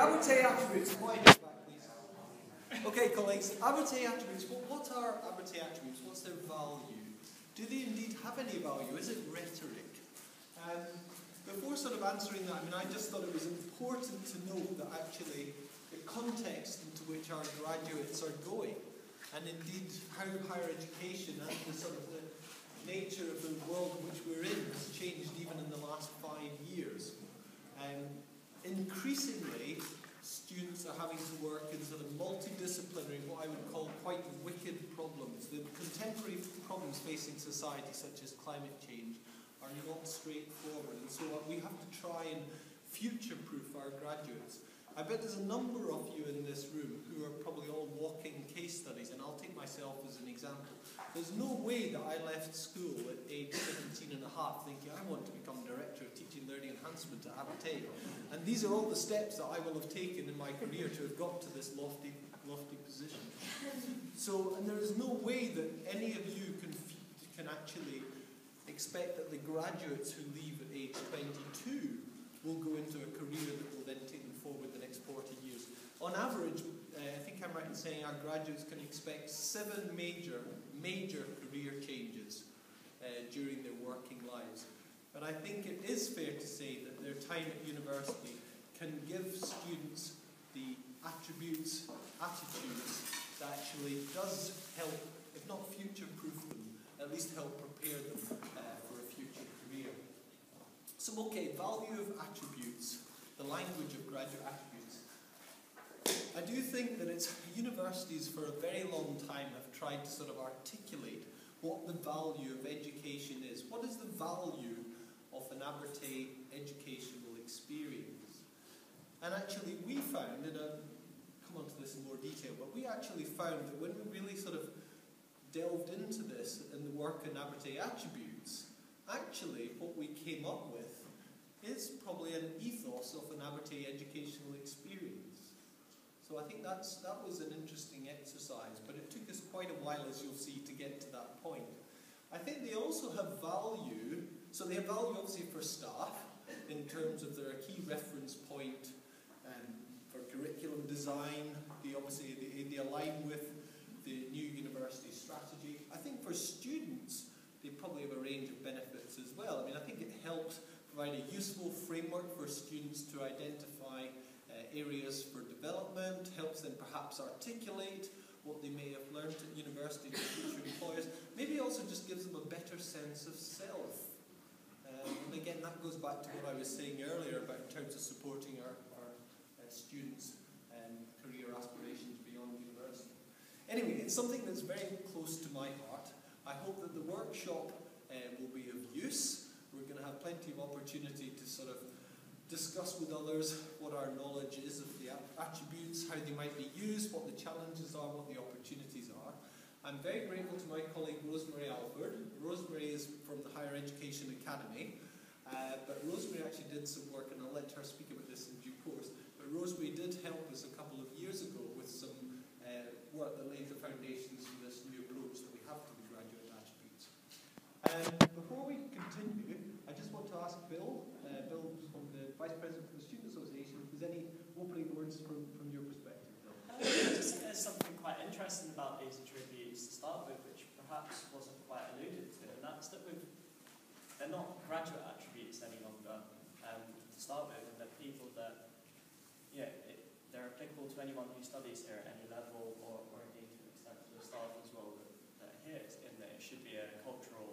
Say attributes. Back, please? Okay, colleagues. Say attributes. What, what are I attributes? What's their value? Do they indeed have any value? Is it rhetoric? Um, before sort of answering that, I mean, I just thought it was important to note that actually the context into which our graduates are going, and indeed how higher education and the sort of the nature of the world in which we're in has changed even in the last five years. Um, increasingly, students are having to work in sort of multidisciplinary, what I would call quite wicked problems. The contemporary problems facing society, such as climate change, are not straightforward. And so uh, we have to try and future-proof our graduates. I bet there's a number of you in this room who are probably all walking case studies, and I'll take myself as an example. There's no way that I left school at age 17 and a half thinking I want to become Director of Teaching Enhancement at Abertay. And these are all the steps that I will have taken in my career to have got to this lofty, lofty position. So, and there is no way that any of you can, can actually expect that the graduates who leave at age 22 will go into a career that will then take them forward the next 40 years. On average, uh, I think I'm right in saying our graduates can expect seven major, major career changes uh, during their working lives. But I think it is fair to say that their time at university can give students the attributes, attitudes that actually does help, if not future-proof them, at least help prepare them uh, for a future career. so, okay, value of attributes, the language of graduate attributes. I do think that it's universities for a very long time have tried to sort of articulate what the value of education is. What is the value of an Abertay educational experience? And actually, we found, and I'll come on to this in more detail, but we actually found that when we really sort of delved into this and the work in Abertay attributes, actually what we came up with is probably an ethos of an Abertay educational experience. So I think that's, that was an interesting exercise, but it took us quite a while, as you'll see, to get to that point. I think they also have value, so they have value obviously for staff, in terms of their key reference point um, for curriculum design, they obviously they, they align with the new university strategy. I think for students, they probably have a range of benefits as well. I mean, I think it helps provide a useful framework for students to identify uh, areas for development, helps them perhaps articulate what they may have learned at university to future employers, maybe also just gives them a better sense of self. Um, and again, that goes back to what I was saying earlier about in terms of supporting our, our uh, students' um, career aspirations beyond university. Anyway, it's something that's very close to my heart. I hope that the workshop uh, will be of use We're going to have plenty of opportunity to sort of discuss with others what our knowledge is of the attributes, how they might be used, what the challenges are, what the opportunities are. I'm very grateful to my colleague Rosemary Allford. Rosemary is from the Higher Education Academy, uh, but Rosemary actually did some work, and I'll let her speak about this in due course. But Rosemary did help us a couple of years ago with some uh, work that laid the foundations for this new approach that we have to the graduate attributes. Um, before we continue, I just want to ask Bill, uh, Bill from the Vice President for the Student Association, if there's any opening words from, from your perspective. Uh, just, there's something quite interesting about these start with, which perhaps wasn't quite alluded to, and that's that we've, they're not graduate attributes any longer um, to start with, and they're people that, yeah, it, they're applicable to anyone who studies here at any level or, or indeed to an extent to the staff as well that, that are here, in that it should be a cultural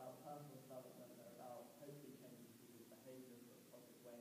about personal development, they're about hopefully changing people's behaviour for a positive way,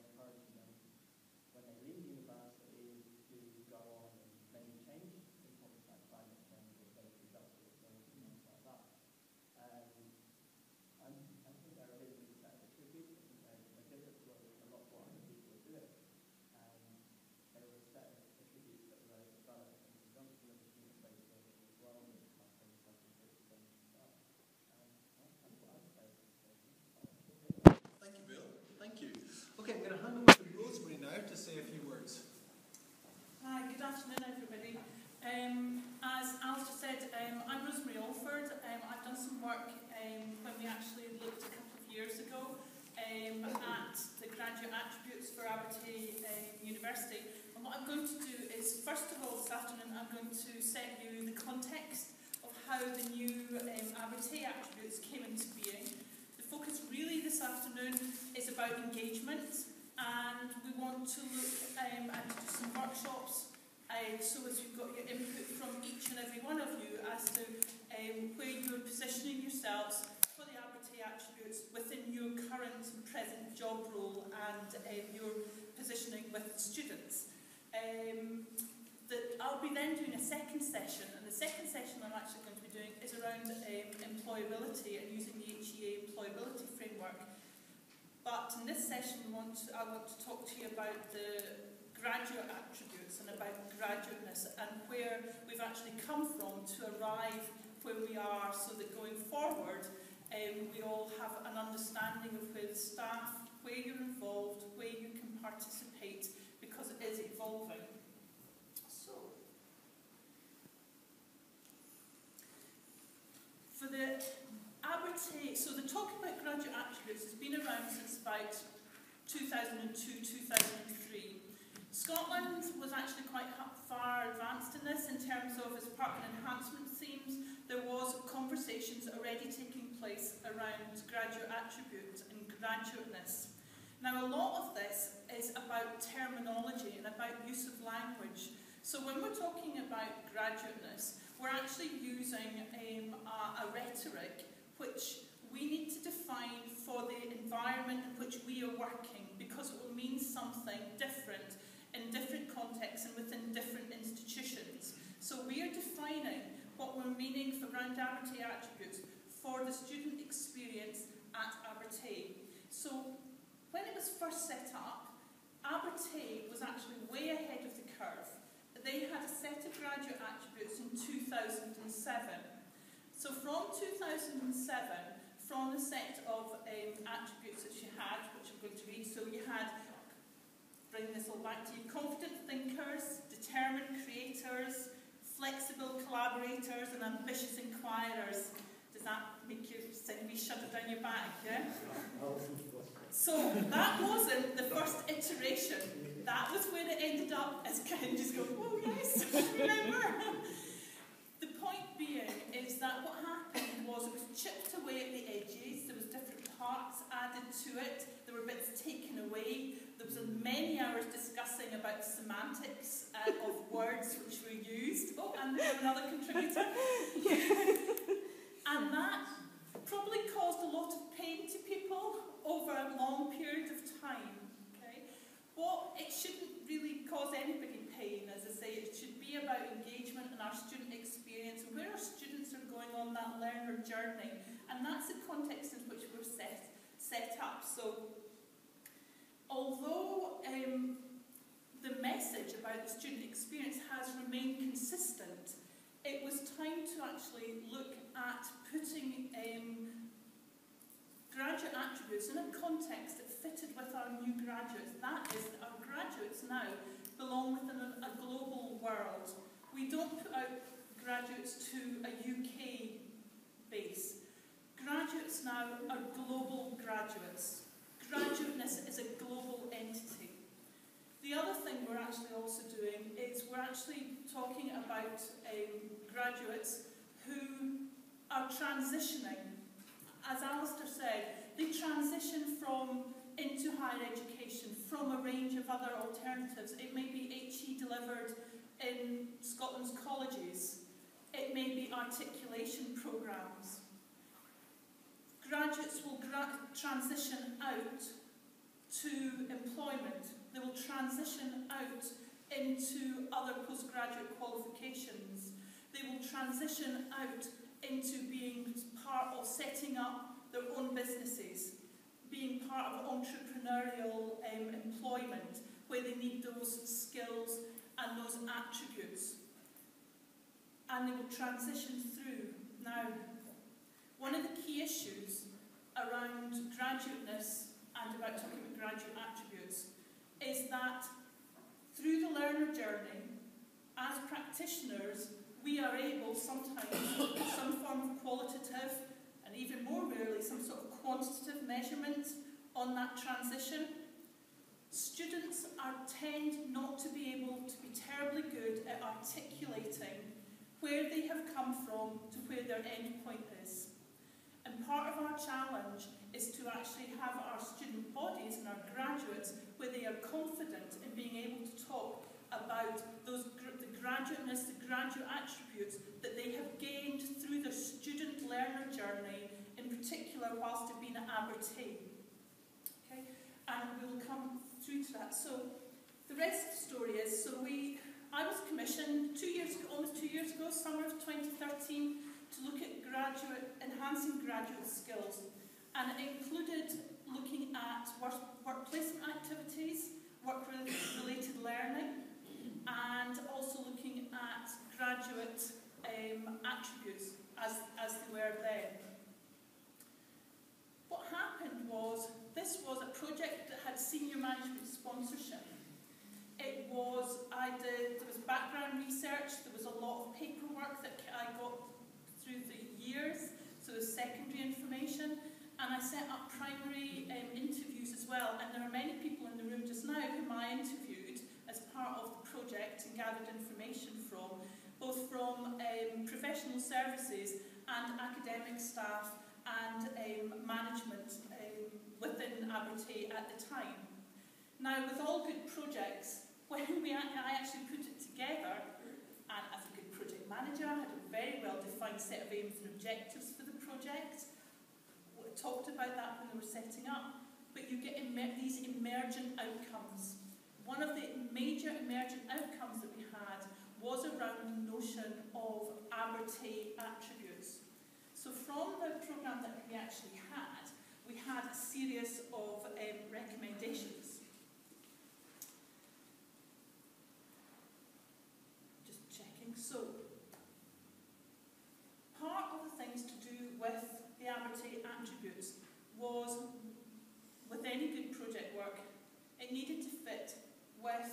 Said, um, I'm Rosemary Allford. Um, I've done some work um, when we actually looked a couple of years ago um, at the graduate attributes for Abertay um, University. And what I'm going to do is, first of all, this afternoon, I'm going to set you the context of how the new Abertay attributes came into being. The focus really this afternoon is about engagement, and we want to look and do some workshops uh, so as you've got your input from each and every one of you as to um, where you're positioning yourselves for the Abertay attributes within your current and present job role and um, your positioning with students. Um, that I'll be then doing a second session, and the second session I'm actually going to be doing is around um, employability and using the HEA employability framework. But in this session, want to, I want to talk to you about the graduate attributes and about graduateness and where we've actually come from to arrive where we are so that going forward um, we all have an understanding of where the staff, where you're involved, where you can participate because it is evolving. So, for the Abertay, so the talk about graduate attributes has been around since about 2002-2003 Scotland was actually quite far advanced in this in terms of its park and enhancement themes. There was conversations already taking place around graduate attributes and graduateness. Now, a lot of this is about terminology and about use of language. So when we're talking about graduateness, we're actually using um, a, a rhetoric which we need to define for the environment in which we are working because it will mean something different in different contexts and within different institutions. So we are defining what we're meaning for Grand Abertay attributes for the student experience at Abertay. So when it was first set up, Abertay was actually way ahead of the curve. They had a set of graduate attributes in 2007. So from 2007, from the set of um, attributes that she had, which I'm going to read, so you had bring this all back to you. Confident thinkers, determined creators, flexible collaborators, and ambitious inquirers. Does that make you send me it down your back, yeah? So that wasn't the first iteration. That was where it ended up as Ken just going, oh yes, remember. the point being is that what happened was it was chipped away at the edges, parts added to it, there were bits taken away, there was many hours discussing about semantics uh, of words which were used. Oh, and another contributor. and that probably caused a lot of pain to people over a long period of time. Okay? Well, it shouldn't really cause anybody pain, as I say. It should be about engagement and our student experience and where our students are going on that learner journey. And that's the context in which we're set, set up. So although um, the message about the student experience has remained consistent, it was time to actually look at putting um, graduate attributes in a context that fitted with our new graduates. That is, our graduates now belong within a, a global world. We don't put out graduates to a UK base. Graduates now are global graduates graduateness is a global entity. The other thing we're actually also doing is we're actually talking about um, graduates who are transitioning. As Alastair said, they transition from into higher education from a range of other alternatives. It may be HE delivered in Scotland's colleges. It may be articulation programmes graduates will gra transition out to employment. They will transition out into other postgraduate qualifications. They will transition out into being part of setting up their own businesses, being part of entrepreneurial um, employment where they need those skills and those attributes. And they will transition through. Now, one of the key issues around graduateness and about talking about graduate attributes is that through the learner journey, as practitioners, we are able sometimes some form of qualitative and even more rarely some sort of quantitative measurement on that transition. Students are tend not to be able to be terribly good at articulating where they have come from to where their end point is. And part of our challenge is to actually have our student bodies and our graduates where they are confident in being able to talk about those the graduateness, the graduate attributes that they have gained through their student learner journey, in particular whilst they've been at Abertay. Okay? And we'll come through to that. So the rest of the story is, so we, I was commissioned two years ago, almost two years ago, summer of 2013, to look at graduate, enhancing graduate skills. And it included looking at work, work placement activities, work-related learning, and also looking at graduate um, attributes as, as they were then. What happened was this was a project that had senior management sponsorship. It was, I did, there was background research, there was a lot of paperwork that I got through the years, so secondary information, and I set up primary um, interviews as well, and there are many people in the room just now whom I interviewed as part of the project and gathered information from, both from um, professional services and academic staff and um, management um, within Abertay at the time. Now, with all good projects, when we, I actually put it together, and as a good project manager, I had a very well-defined set of aims and objectives for the project, We talked about that when we were setting up, but you get emer these emergent outcomes. One of the major emergent outcomes that we had was around the notion of Abertay attributes. So from the programme that we actually had, we had a series of um, recommendations. Just checking. So, part of the things to do with the Abertay attributes was, with any good project work, it needed to fit with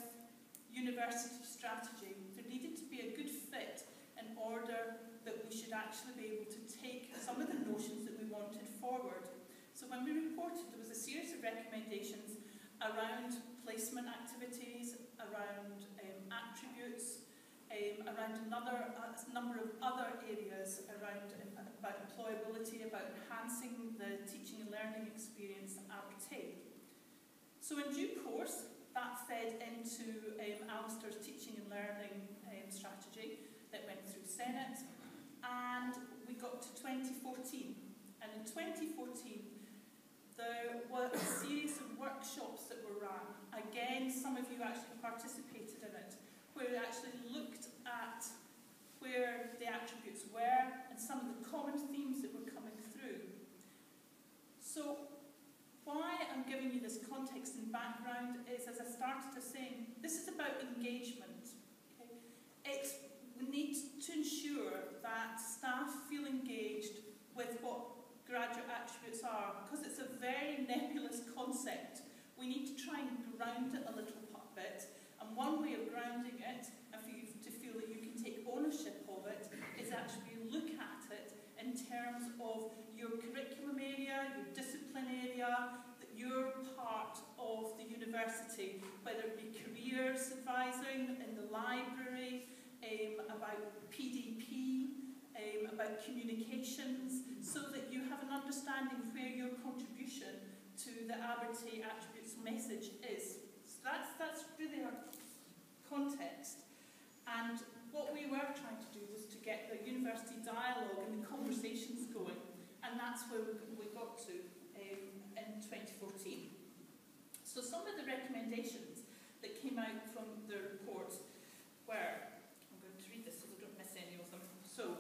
university strategy. There needed to be a good fit in order that we should actually be able to take some of the notions that we wanted forward. So when we reported, there was a series of recommendations around placement activities, around um, attributes, um, around another a number of other areas around um, about employability, about enhancing the teaching and learning experience at Abertay. So in due course, that fed into um, Alistair's teaching and learning um, strategy that went through Senate. And we got to 2014. And in 2014, there were a series of workshops that were run. Again, some of you actually participated in it, where we actually looked at where the attributes were and some of the common themes that were coming through. So why I'm giving you this context and background is, as I started to say, this is about engagement. Okay? It's, we need to ensure that staff feel engaged with what graduate attributes are, because it's a very nebulous concept. We need to try and ground it a little bit, and one way of grounding it and for you to feel that you can take ownership of it is actually look at it in terms of your curriculum area, your discipline area, that you're part of the university, whether it be careers advising in the library, um, about PDP, um, about communications, so that you have an understanding of where your contribution to the Abertay Attributes message is. So that's, that's really our context. And what we were trying to do was to get the university dialogue and the conversations going, and that's where we got to in 2014. So some of the recommendations that came out from the report were, I'm going to read this so I don't miss any of them. So,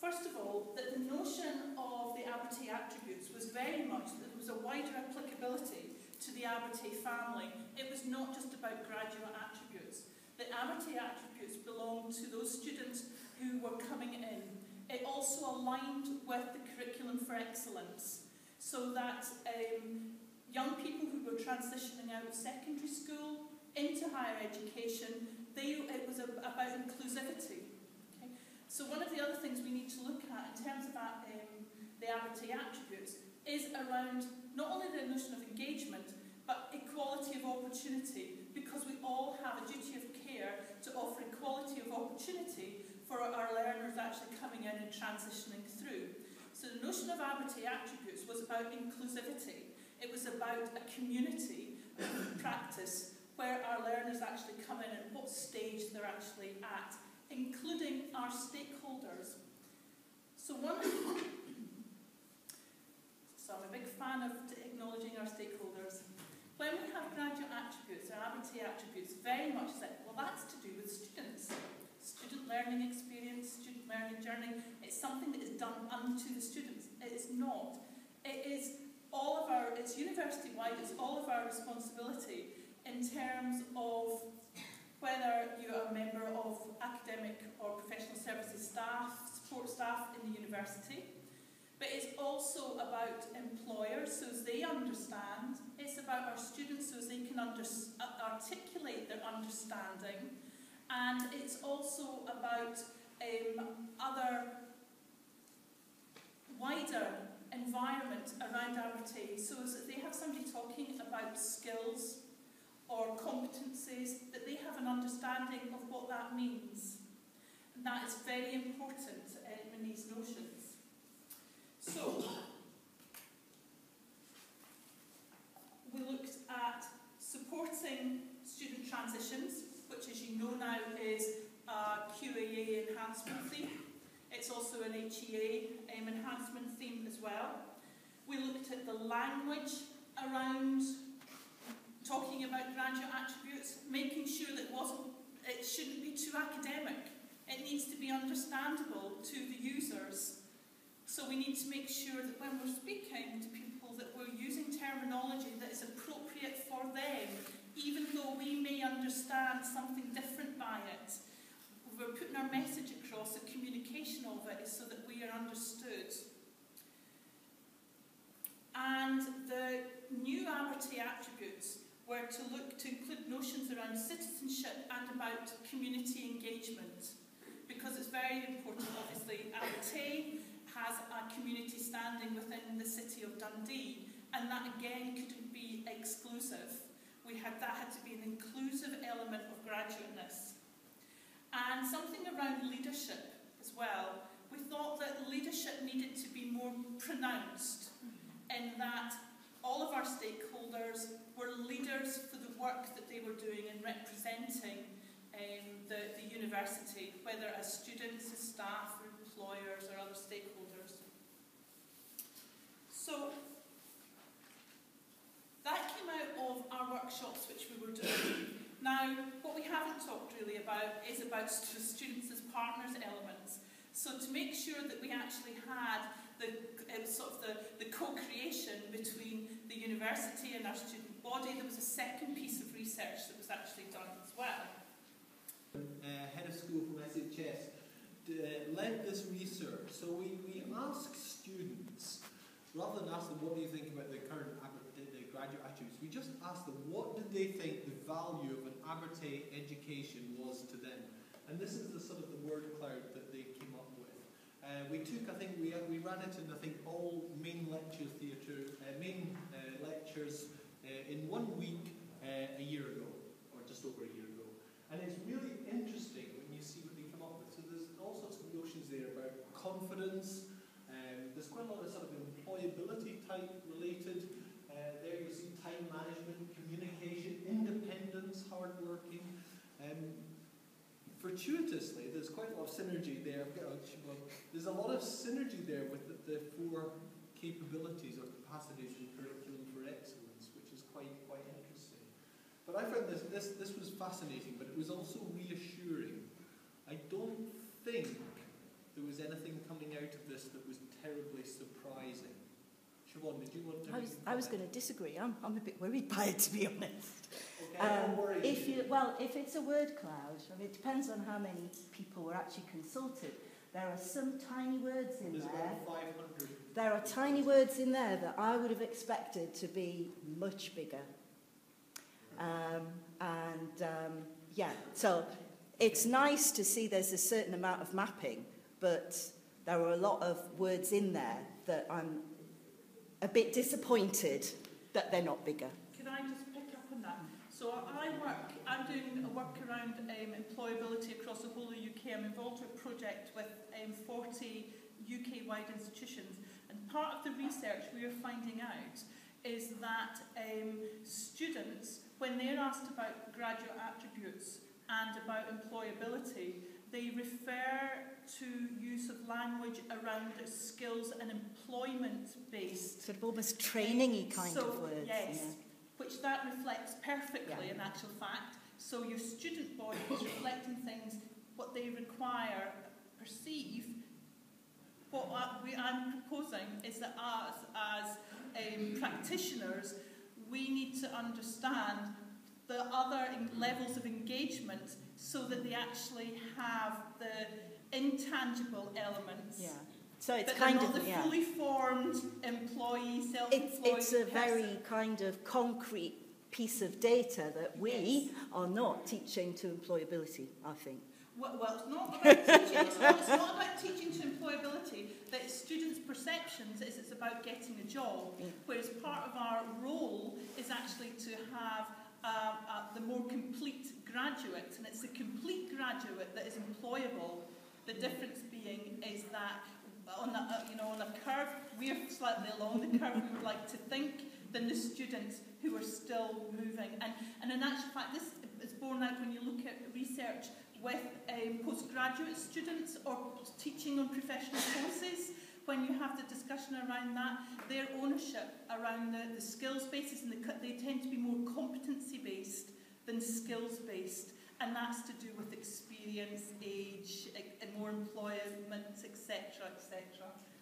first of all, that the notion of the Abertay attributes was very much that there was a wider applicability to the Abertay family. It was not just about graduate attributes. The Abertay attributes belonged to those students who were coming in. It also aligned with the curriculum for excellence, so that um, young people who were transitioning out of secondary school into higher education, they, it was a, about inclusivity. Okay? So one of the other things we need to look at in terms of um, the Aberdeen attributes is around not only the notion of engagement, but equality of opportunity, because we all have a duty of care to offer equality of opportunity for our learners actually coming in and transitioning through. So the notion of Abertay attributes was about inclusivity. It was about a community practice where our learners actually come in and what stage they're actually at including our stakeholders. So one, so I'm a big fan of acknowledging our stakeholders. When we have graduate attributes or Abertay attributes, very much that, well, that's to do with students. Student learning experience, student learning journey, it's something done unto the students. It is not. It is all of our, it's university-wide, it's all of our responsibility in terms of whether you are a member of academic or professional services staff, support staff in the university. But it's also about employers so as they understand. It's about our students so as they can articulate their understanding. And it's also about um, other wider environment around Abertay so that they have somebody talking about skills, or competencies, that they have an understanding of what that means. And that is very important in these notions. So, we looked at supporting student transitions, which as you know now is a QAA enhancement theme. It's also an HEA um, enhancement theme as well. We looked at the language around talking about graduate attributes, making sure that it, wasn't, it shouldn't be too academic. It needs to be understandable to the users. So we need to make sure that when we're speaking to people that we're using terminology that is appropriate for them, even though we may understand something different by it. We're putting our message across, the communication of it is so that we are understood. And the new Abertay attributes were to look to include notions around citizenship and about community engagement. Because it's very important, obviously, Abertay has a community standing within the city of Dundee, and that again couldn't be exclusive. We had that had to be an inclusive element of graduateness. And something around leadership as well. We thought that leadership needed to be more pronounced in that all of our stakeholders were leaders for the work that they were doing in representing um, the, the university, whether as students, as staff, or employers, or other stakeholders. So, that came out of our workshops which we were doing. Now, what we haven't talked really about is about students as partners elements. So to make sure that we actually had the uh, sort of the, the co-creation between the university and our student body, there was a second piece of research that was actually done as well. Uh, head of school from SHS uh, led this research. So we, we asked students, rather than ask them what do you think about the current graduate we just asked them what did they think the value of an Abertay education was to them. And this is the sort of the word cloud that they came up with. Uh, we took, I think, we, we ran it in, I think, all main lecture theatre, uh, main uh, lectures uh, in one week uh, a year ago, or just over a year ago. And it's really interesting when you see what they come up with. So there's all sorts of notions there about confidence. Um, there's quite a lot of sort of employability type related. Uh, there you see time management, communication, independence, hard working. Um, fortuitously, there's quite a lot of synergy there. There's a lot of synergy there with the, the four capabilities or capacities in curriculum for excellence. Which is quite quite interesting. But I found this, this, this was fascinating, but it was also reassuring. I don't think there was anything coming out of this that was terribly surprising. Siobhan, did you want to? I was, I was going to disagree. I'm, I'm a bit worried by it, to be honest. Okay, um, if you, well, if it's a word cloud, I mean, it depends on how many people were actually consulted. There are some tiny words in There's there. There are tiny words in there that I would have expected to be much bigger. Um, and um, yeah, so it's nice to see there's a certain amount of mapping, but there are a lot of words in there that I'm a bit disappointed that they're not bigger. Can I just pick up on that? So I work, I'm doing a work around um, employability across the whole of UK. I'm involved with a project with um, 40 UK-wide institutions. And part of the research we are finding out is that um, students, when they're asked about graduate attributes and about employability, they refer to use of language around skills and employment-based Sort of almost training-y kind so, of words. Yes, yeah. which that reflects perfectly Yeah. in actual fact. So your student body is reflecting things, what they require, perceive. What I'm proposing is that us, as um, practitioners, we need to understand the other levels of engagement so that they actually have the intangible elements. Yeah. So it's but kind not of the yeah. fully formed employee, It's self-employed it's a person. very kind of concrete piece of data that we Yes. are not teaching to employability. I think. Well, well, it's not about teaching. It's not, it's not about teaching to employability. That it's students' perceptions is it's about getting a job. Mm. Whereas part of our role is actually to have um, uh, the more complete graduate, And it's the complete graduate that is employable. The difference being is that on a, uh, you know, on a curve, we're slightly along the curve we would like to think than the students who are still moving. And, and in actual fact, this is borne out when you look at research with um, postgraduate students or teaching on professional courses. When you have the discussion around that, their ownership around the, the skills basis, and the, they tend to be more competency based than skills based, and that's to do with experience, age, and more employment, etc., etc.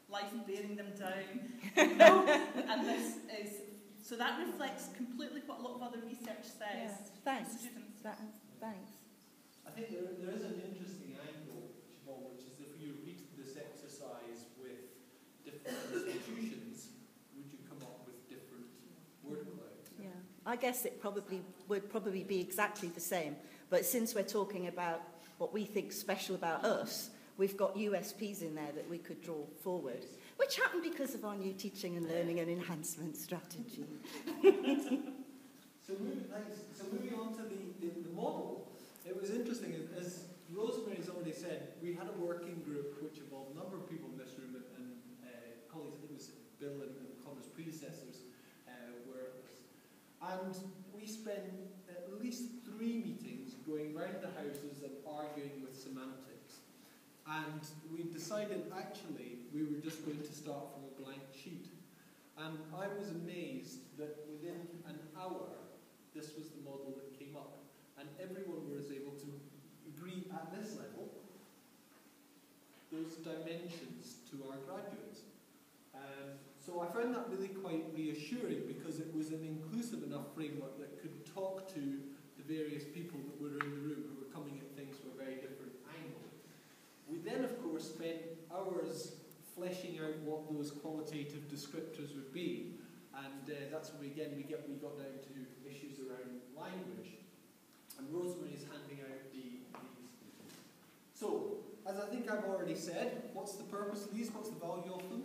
Life bearing them down, you know, and this is so that reflects completely what a lot of other research says. Yeah. Thanks. Students. That, thanks. I think there, there is an interesting I guess it probably would probably be exactly the same. But since we're talking about what we think special about us, we've got USPs in there that we could draw forward, which happened because of our new teaching and learning and enhancement strategy. And we decided actually we were just going to start from a blank sheet. And I was amazed that within an hour, this was the model that came up. And everyone was able to agree at this level those dimensions to our graduates. Um, so I found that really quite reassuring because it was an inclusive enough framework that could talk to the various people that were in the room who were coming at things from a very different. We then, of course, spent hours fleshing out what those qualitative descriptors would be, and uh, that's where again we get we got down to issues around language. And Rosemary is handing out the these. So, as I think I've already said, what's the purpose of these? What's the value of them?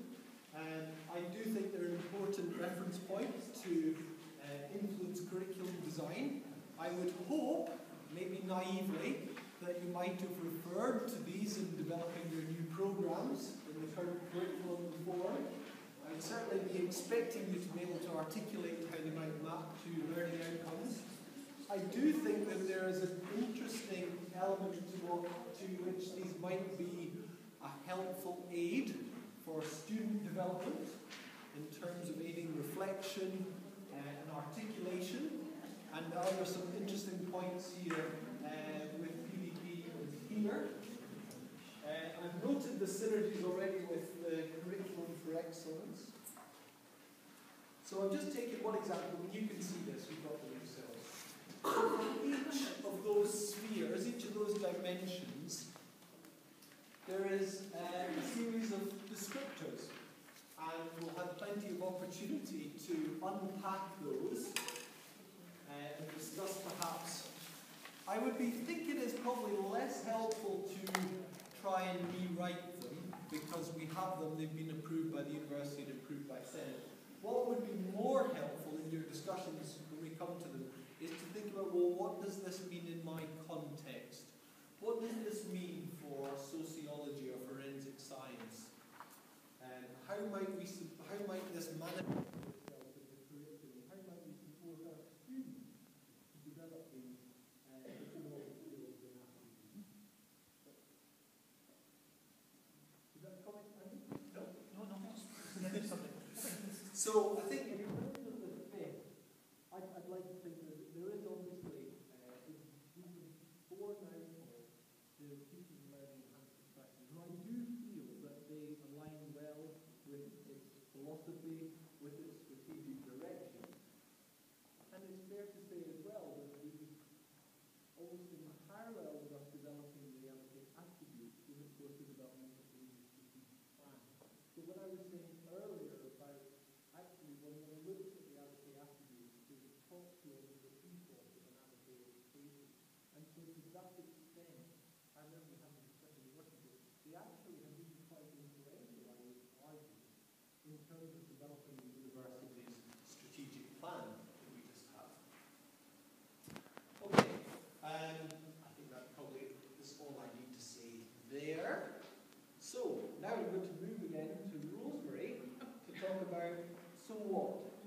Um, I do think they're an important reference point to uh, influence curriculum design. I would hope, maybe naively, that you might have referred to these in developing your new programs in the current curriculum before. I would certainly be expecting you to be able to articulate how they might map to learning outcomes. I do think that there is an interesting element to, what, to which these might be a helpful aid for student development in terms of aiding reflection uh, and articulation. And there are some interesting points here uh, here. Uh, I've noted the synergies already with the curriculum for excellence. So I've just taken one example, and you can see this, you've got them yourselves. Each of those spheres, each of those dimensions, there is a series of descriptors. And we'll have plenty of opportunity to unpack those uh, and discuss perhaps. I would be thinking it's probably less helpful to try and rewrite them because we have them, they've been approved by the university and approved by Senate. What would be more helpful in your discussions when we come to them is to think about, well, what does this mean in my context? What does this mean for sociology or forensic science? Um, how might we, how might this manifest? So we actually have quite I would argue, in terms of developing the university's strategic plan that we just have. Okay, um, I think that probably is all I need to say there. So, now we're going to move again to Rosemary to talk about so what?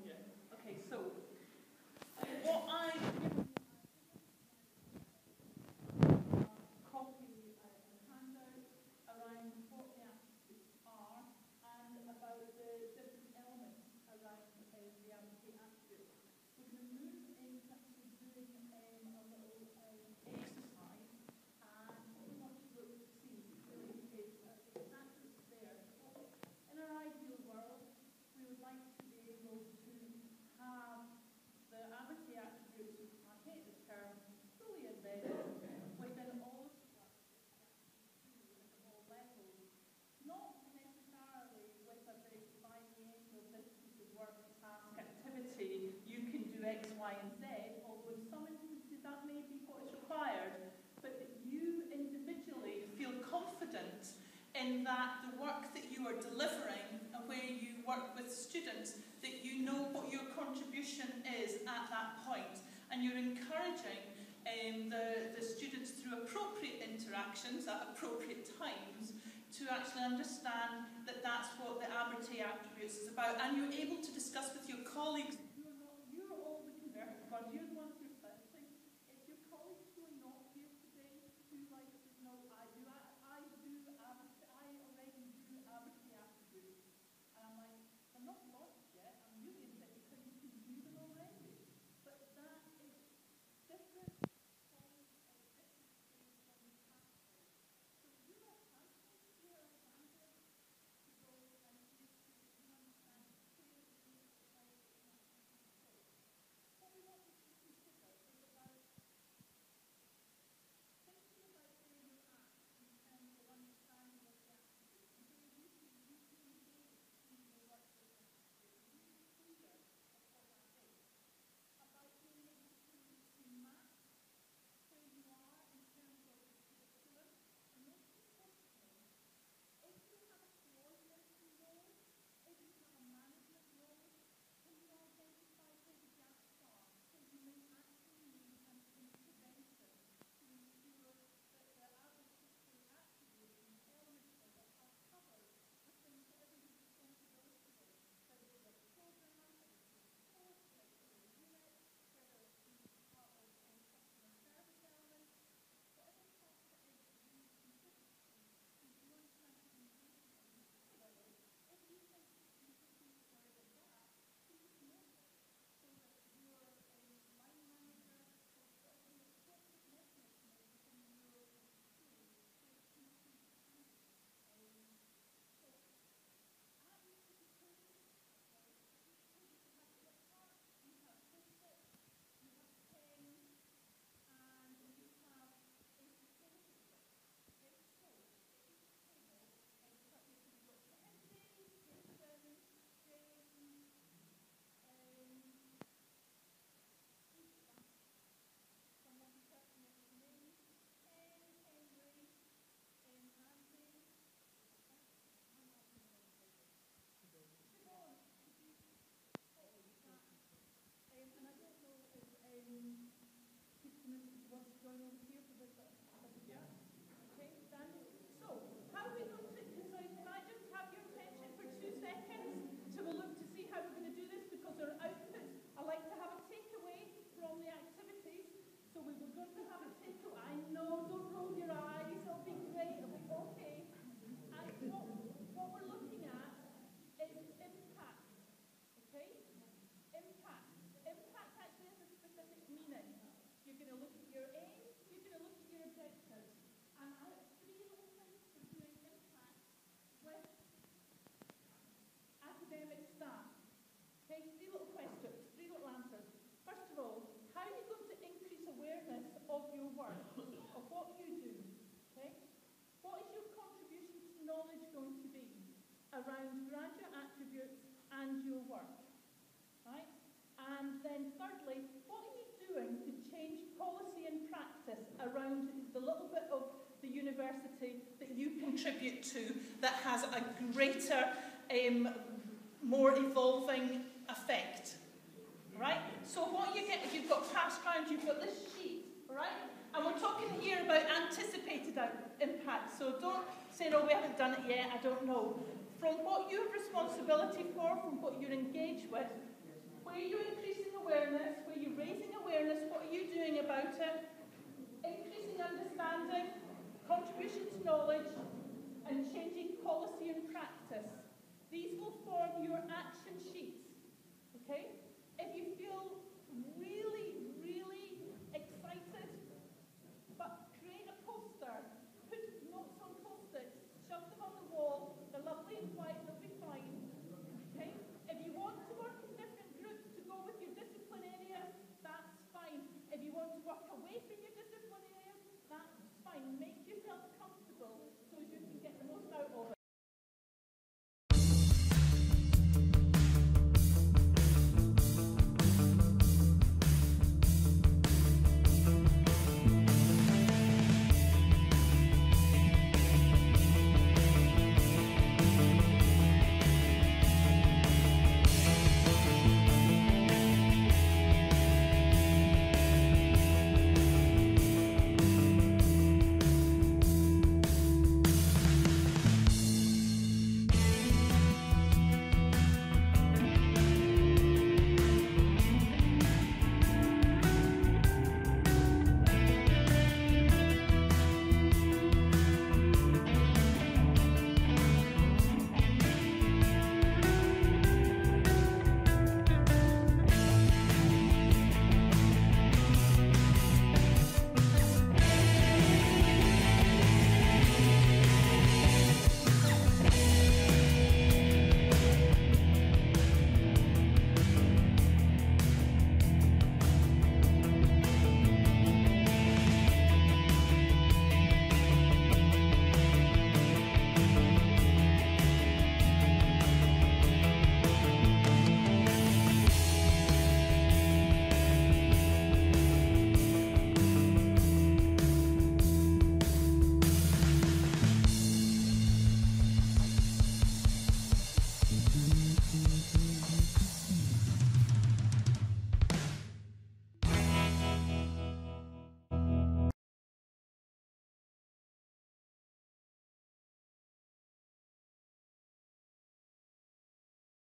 and you're encouraging um, the, the students through appropriate interactions at appropriate times to actually understand that that's what the Aberty attributes is about. And you're able to discuss with your colleagues of your work, of what you do? Okay? What is your contribution to knowledge going to be around graduate attributes and your work? Right? And then thirdly, what are you doing to change policy and practice around the little bit of the university that you contribute to that has a greater, um, more evolving effect? Right? So what you get, if you've got past round, you've got this sheet, right? And we're talking here about anticipated impact. So don't say, no, we haven't done it yet, I don't know. From what you have responsibility for, from what you're engaged with, where you're increasing awareness, where you're raising awareness, what are you doing about it? Increasing understanding, contribution to knowledge, and changing policy and practice. These will form your action sheets. Okay? If you feel